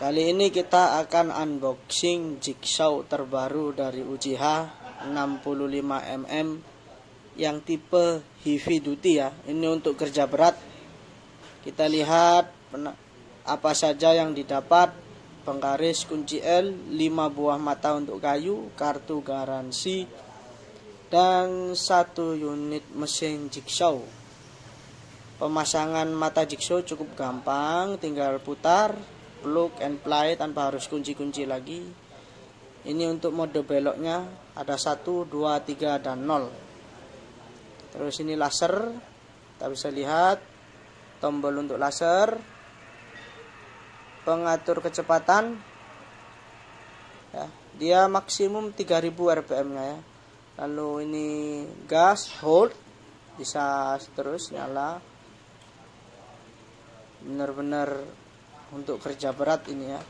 Kali ini kita akan unboxing jigsaw terbaru dari Uchiha 65mm yang tipe heavy duty ya. Ini untuk kerja berat. Kita lihat apa saja yang didapat. Penggaris kunci L, 5 buah mata untuk kayu, kartu garansi, dan satu unit mesin jigsaw. Pemasangan mata jigsaw cukup gampang, tinggal putar, plug and play tanpa harus kunci-kunci lagi. Ini untuk mode beloknya ada 1, 2, 3 dan 0 terus ini laser kita bisa lihat. Tombol untuk laser. Pengatur kecepatan. Ya, dia maksimum 3000 rpm nya ya. Lalu ini gas hold. Bisa terus nyala. Benar-benar untuk kerja berat ini ya.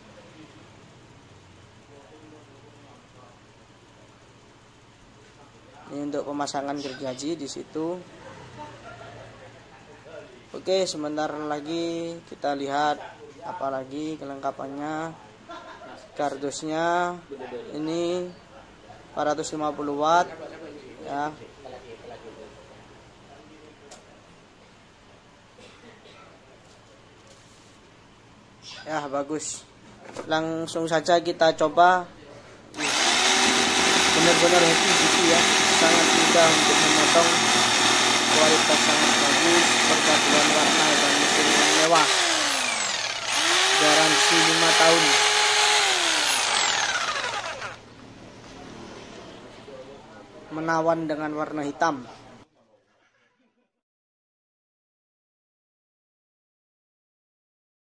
Ini untuk pemasangan gergaji di situ. Oke sebentar lagi kita lihat apalagi kelengkapannya. Kardusnya ini 450 watt ya ya bagus. Langsung saja kita coba. Benar-benar happy gitu ya. Sangat mudah untuk memotong. Kualitas sangat bagus. Perpaduan warna dan mesin yang mewah. Garansi 5 tahun. Menawan dengan warna hitam